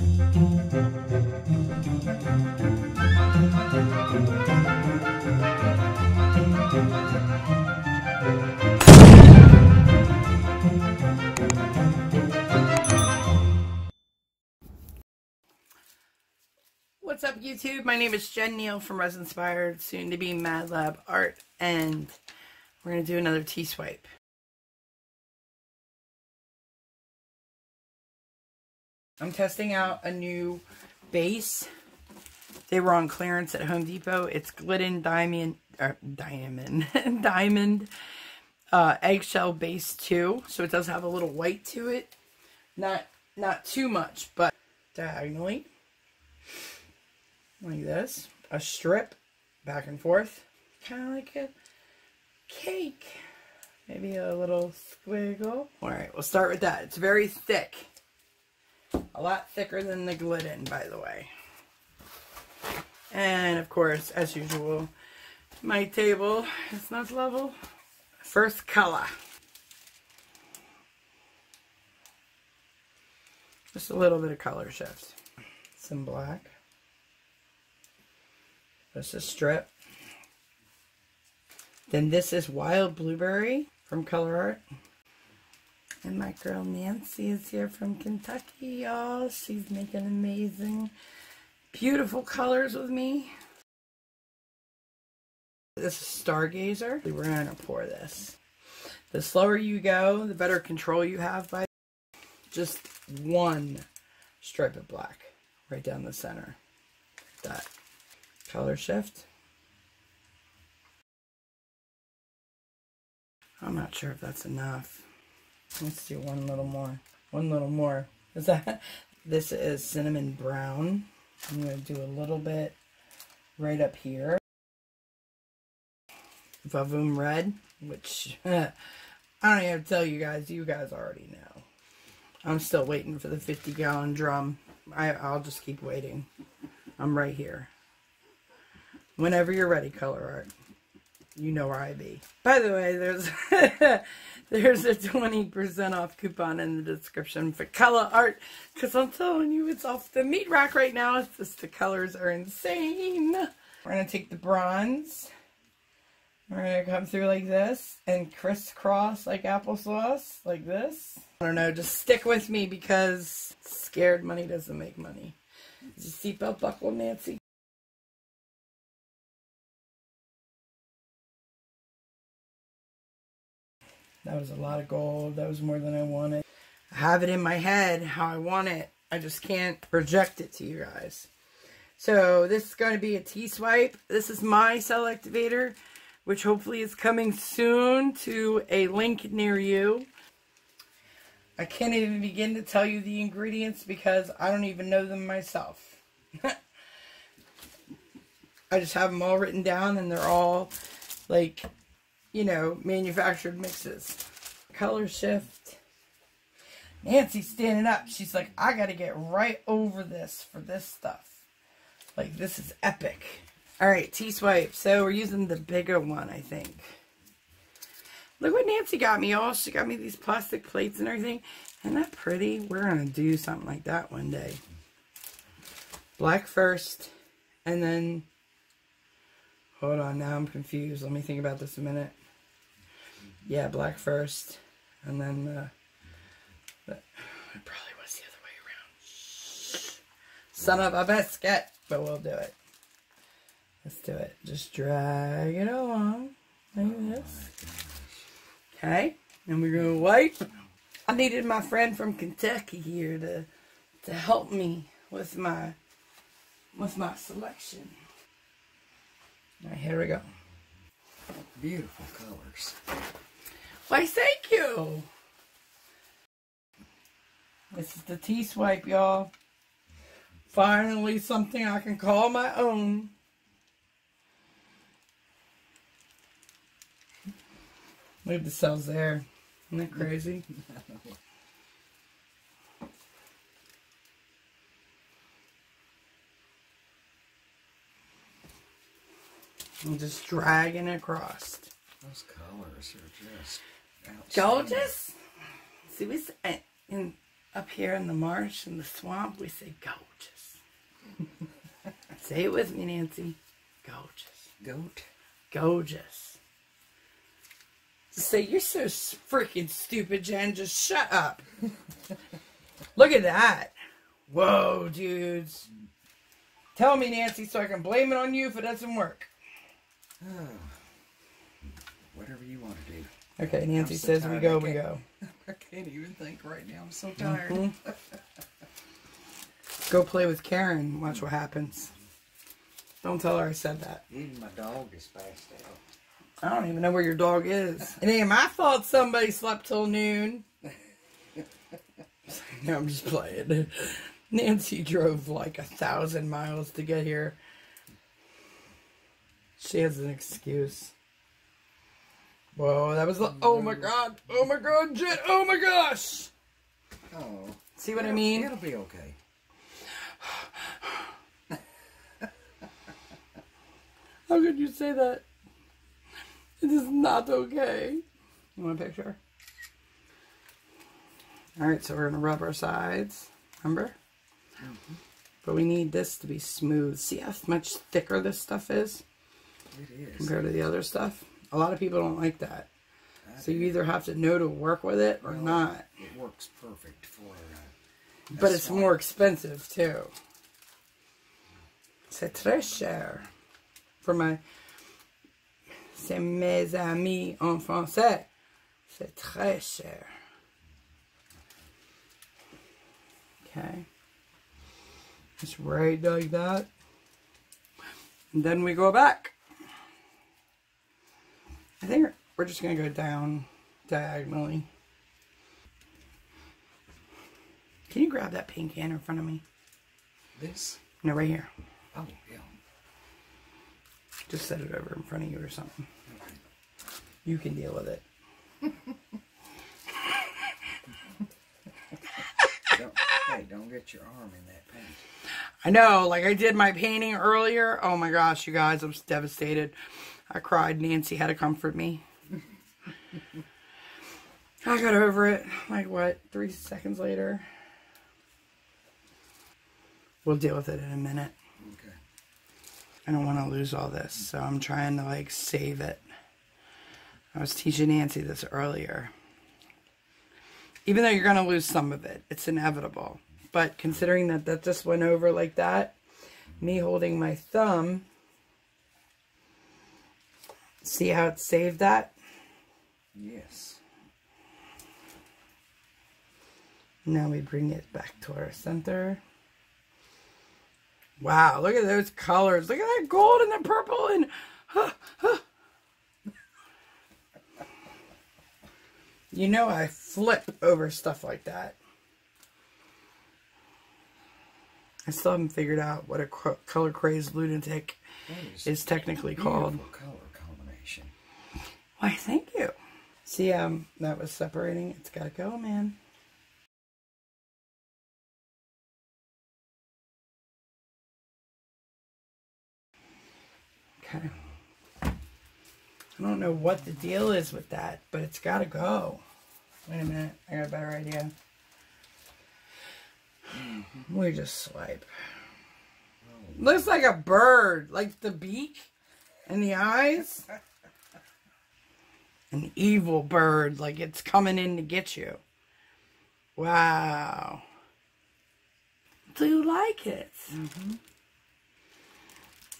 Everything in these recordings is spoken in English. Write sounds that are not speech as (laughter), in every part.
What's up YouTube? My name is Jenn Neil from Rezinspired, soon to be Mad Lab Art, and we're going to do another T-swipe. I'm testing out a new base. They were on clearance at Home Depot. It's Glidden Diamond, or Diamond, (laughs) Diamond uh, Eggshell Base 2. So it does have a little white to it. Not, not too much, but diagonally like this. A strip back and forth. Kind of like a cake. Maybe a little squiggle. Alright, we'll start with that. It's very thick. A lot thicker than the Glidden, by the way. And, of course, as usual, my table is not level. First color. Just a little bit of color shift. Some black. That's a strip. Then this is Wild Blueberry from ColourArte. And my girl Nancy is here from Kentucky, y'all. She's making amazing, beautiful colors with me. This is Stargazer. We're going to pour this. The slower you go, the better control you have by just one stripe of black right down the center. That color shift. I'm not sure if that's enough. Let's do one little more. One little more. Is that? (laughs) This is cinnamon brown. I'm going to do a little bit right up here. Vavoom red, which (laughs) I don't even tell you guys. You guys already know. I'm still waiting for the 50 gallon drum. I, I'll just keep waiting. I'm right here. Whenever you're ready, ColourArte. You know where I be. By the way, there's (laughs) there's a 20% off coupon in the description for ColourArte. Because I'm telling you, it's off the meat rack right now. It's just the colors are insane. We're going to take the bronze. We're going to come through like this and crisscross like applesauce, like this. I don't know, just stick with me because scared money doesn't make money. Is your seatbelt buckle, Nancy? That was a lot of gold. That was more than I wanted. I have it in my head how I want it. I just can't project it to you guys. So this is going to be a T-swipe. This is my Selectivator, which hopefully is coming soon to a link near you. I can't even begin to tell you the ingredients because I don't even know them myself. (laughs) I just have them all written down and they're all like you know, manufactured mixes. Color shift. Nancy's standing up. She's like, I got to get right over this for this stuff. Like, this is epic. All right, T-swipe. So we're using the bigger one, I think. Look what Nancy got me, y'all. She got me these plastic plates and everything. Isn't that pretty? We're going to do something like that one day. Black first. And then... Hold on, now I'm confused. Let me think about this a minute yeah, black first, and then uh, the, it probably was the other way around. Son of a biscuit, but we'll do it. Let's do it. Just drag it along like this. Okay, and we're gonna wipe. I needed my friend from Kentucky here to to help me with my with my selection. All right, here we go. Beautiful colors. Why, thank you. This is the T-swipe, y'all. Finally something I can call my own. Leave the cells there. Isn't that crazy? (laughs) I'm just dragging it across. Those colors are just Gorgeous. See, we and eh, Up here in the marsh in the swamp, we say gorgeous. (laughs) say it with me, Nancy. Gorgeous. Goat. Gorgeous. Say, you're so freaking stupid, Jenn. Just shut up. (laughs) Look at that. Whoa, dudes. Tell me, Nancy, so I can blame it on you if it doesn't work. Oh. Whatever you want to do. Okay, Nancy so says we go, we go. I can't even think right now. I'm so tired. Mhm. (laughs) Go play with Karen. Watch what happens. Don't tell her I said that. Even my dog is passed out. I don't even know where your dog is. It ain't my fault somebody slept till noon. (laughs) no, I'm just playing. Nancy drove like a thousand miles to get here. She has an excuse. Whoa, that was the. Oh my mm. god! Oh my god, Jenn! Oh my gosh! Oh. See what I mean? It'll be okay. How could you say that? It is not okay. You want a picture? Alright, so we're going to rub our sides. Remember? Mm-hmm. But we need this to be smooth. See how much thicker this stuff is It is. compared to the other stuff? A lot of people don't like that. So you either have to know to work with it or Well, not. It works perfect for. Uh, But it's more expensive too. C'est très cher. For my. C'est mes amis en français. C'est très cher. Okay. Just right like that. And then we go back. I think we're just going to go down diagonally. Can you grab that paint can in front of me? This. No, right here. Oh yeah. Just set it over in front of you or something. Okay. You can deal with it. Don't, hey, don't get your arm in that paint. I know, like I did my painting earlier. Oh my gosh, you guys, I was devastated. I cried. Nancy had to comfort me. I got over it. Like what? Three seconds later. We'll deal with it in a minute. Okay. I don't want to lose all this, so I'm trying to like save it. I was teaching Nancy this earlier. Even though you're going to lose some of it, it's inevitable. But considering that that just went over like that, me holding my thumb, see how it saved that? Yes. Now we bring it back to our center. Wow, look at those colors. Look at that gold and the purple and huh, huh. You know I flip over stuff like that. I still haven't figured out what a color crazed lunatic is technically called. color. Why, thank you. See, um, that was separating. It's gotta go, man. Okay. I don't know what the deal is with that, but it's gotta go. Wait a minute, I got a better idea. (sighs) We just swipe. Looks like a bird, like the beak and the eyes. (laughs) An evil bird, like it's coming in to get you. Wow. Do you like it? Mm-hmm.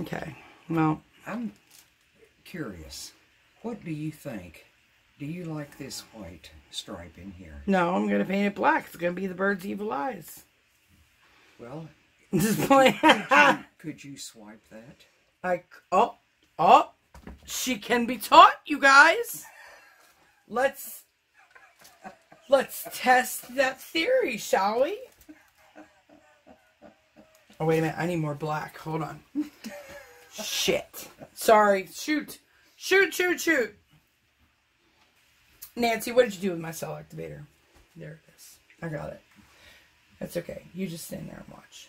Okay. Well, I'm curious. What do you think? Do you like this white stripe in here? no, I'm gonna paint it black. It's gonna be the bird's evil eyes. Well, (laughs) Just playing. could you swipe that? I oh oh, she can be taught, you guys. Let's let's test that theory, shall we? Oh wait a minute, I need more black. Hold on. Shit. Sorry. Shoot. Shoot, shoot, shoot. Nancy, what did you do with my cell activator? There it is. I got it. That's okay. You just stand there and watch.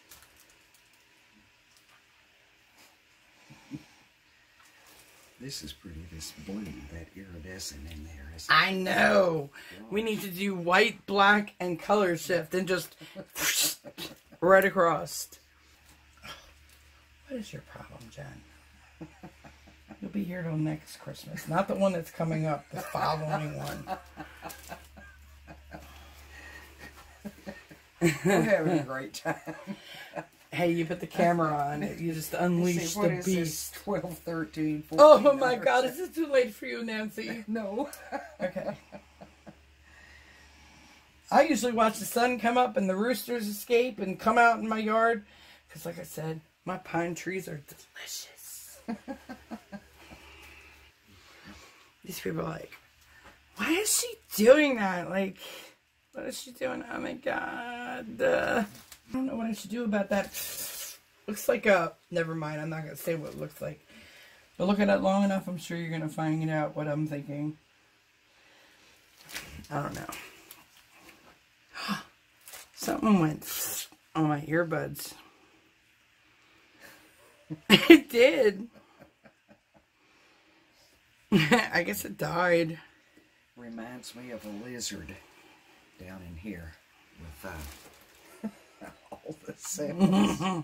This is pretty. This blue, that iridescent in there. I know. We need to do white, black, and color shift and just (laughs) right across. What is your problem, Jenn? (laughs) You'll be here till next Christmas. Not the one that's coming up, the following one. (laughs) We're having a great time. Hey, you put the camera on. You just (laughs) unleash See, the beast. this? 12, 13, (laughs) 14 Oh my hours? god, is it too late for you, Nancy? (laughs) No. Okay. I usually watch the sun come up and the roosters escape and come out in my yard. Because, like I said, my pine trees are delicious. These people are like, why is she doing that? Like, what is she doing? Oh my god. Uh, I don't know what I should do about that. Looks like a. Never mind, I'm not going to say what it looks like. But look at it long enough, I'm sure you're going to find out what I'm thinking. I don't know. (gasps) Something went on my earbuds. (laughs) it did. (laughs) I guess it died. Reminds me of a lizard down in here with uh, (laughs) all the cells.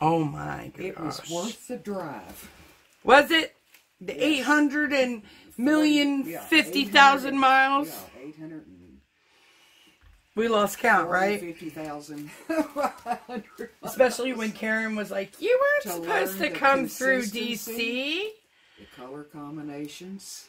Oh my gosh. it was worth the drive. Was it? The 800 and million Yeah, 50,000 miles? Yeah, 800 We lost count, right? 50,000. (laughs) Especially when Karen was like, You weren't supposed to come through. DC. the color combinations,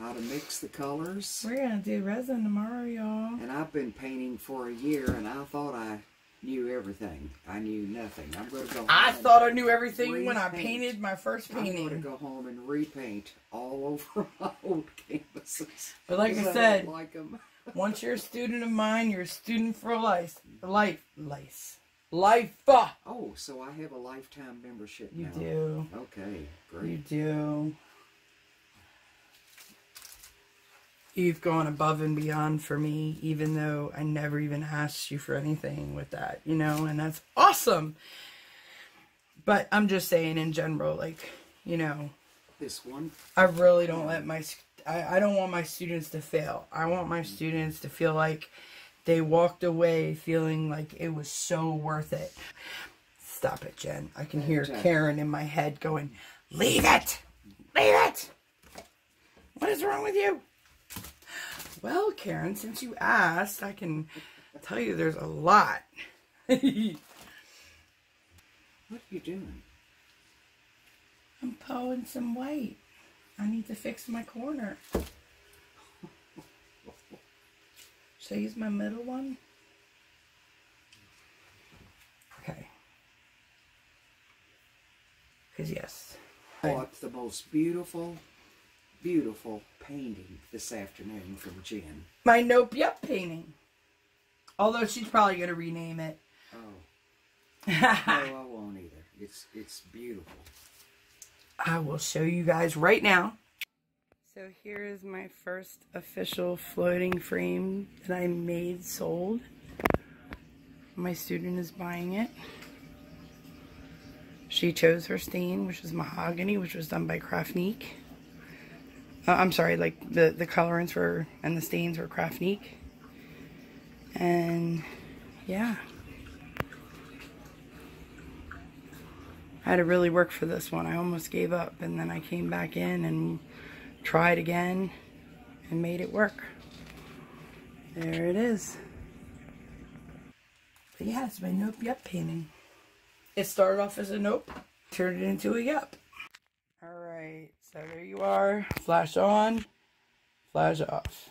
how to mix the colors. We're going to do resin tomorrow, y'all. And I've been painting for a year, and I thought I knew everything. I knew nothing. I'm going to go. I thought I knew everything when I painted my first painting. I'm going to go home and repaint all over (laughs) my old canvases. But like I said, don't like 'em. Once you're a student of mine, you're a student for life. Life. Life. Life. Oh, so I have a lifetime membership You now. do. Okay, great. You do. You've gone above and beyond for me, even though I never even asked you for anything with that, you know, and that's awesome. But I'm just saying in general, like, you know, This one, I really don't let my I, I don't want my students to fail. I want my mm-hmm. students to feel like they walked away feeling like it was so worth it. Stop it, Jenn. I can hear Karen in my head going, "Leave it. Leave it. What is wrong with you?" Well, Karen, since you asked, I can tell you there's a lot. what are you doing? I'm pulling some white. I need to fix my corner. Should I use my middle one? Okay. Because, yes. Bought the most beautiful, beautiful painting this afternoon from Jenn. My Nope Yup painting. Although she's probably going to rename it. Oh, (laughs) no, I won't either. It's it's beautiful. I will show you guys right now. So here is my first official floating frame that I made sold. My student is buying it. She chose her stain, which is mahogany, which was done by Craftnique. Uh, I'm sorry, like the, the colorants were and the stains were Craftnique. And yeah. I had to really work for this one. I almost gave up and then I came back in and tried again and made it work. There it is. But yeah, it's my Nope yep painting. It started off as a Nope, turned it into a Yup. Alright, so there you are. Flash on, flash off.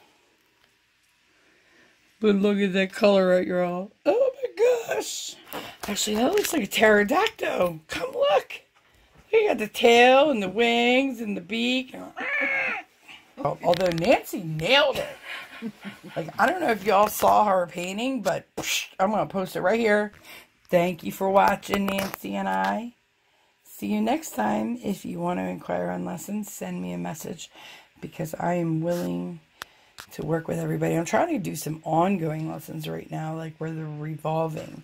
But look at that color right, y'all. Oh my gosh. Actually, that looks like a pterodactyl. Come look. You got the tail and the wings and the beak. (laughs) Oh, Although Nancy nailed it. Like, I don't know if y'all saw her painting, but (laughs) I'm going to post it right here. Thank you for watching, Nancy and I. See you next time. If you want to inquire on lessons, send me a message because I am willing to work with everybody. I'm trying to do some ongoing lessons right now, like where they're revolving.